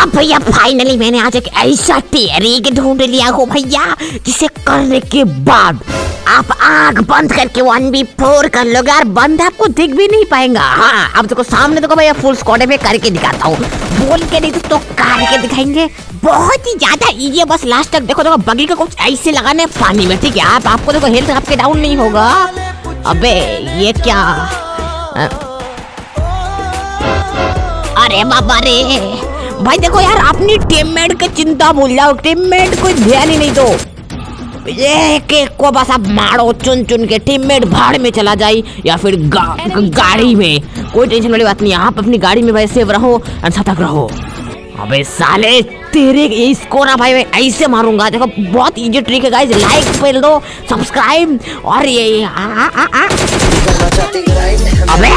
अब भैया फाइनली मैंने आज एक ऐसा टेरिक ढूंढ लिया हो भैया जिसे करने के बाद आप आँख बंद करके वन बी फोर कर लोगे यार बंद आपको दिख भी नहीं पाएगा। हाँ अब देखो सामने देखो भैया फुल स्क्वाड में करके दिखाता हूँ। बोल के नहीं तो, तो करके दिखाएँगे। बहुत ही ज़्यादा इजी है बस लास्ट तक देखो देखो बगी का कुछ ऐसे लगाने पानी में ठीक है? आप आपको देखो हेल्थ आपके डाउन नहीं होगा। अबे ये क्या? अरे बाबा रे! भाई देखो यार अपनी टीममेट की चिंता भूल जाओ टीममेट को ध्यान ही नहीं दो एक एक को बस आप मारो चुन चुन के टीममेट भाड़ में चला जाए या फिर गा, गाड़ी में कोई टेंशन वाली बात नहीं आप अपनी गाड़ी में भाई सेव रहो और सतर्क रहो अबे साले तेरे इसको ना भाई मैं ऐसे मारूँगा देखो बहुत इजी ट्रिक है गाइस लाइक कर दो सब्सक्राइब और ये आ, आ, आ, आ, अबे!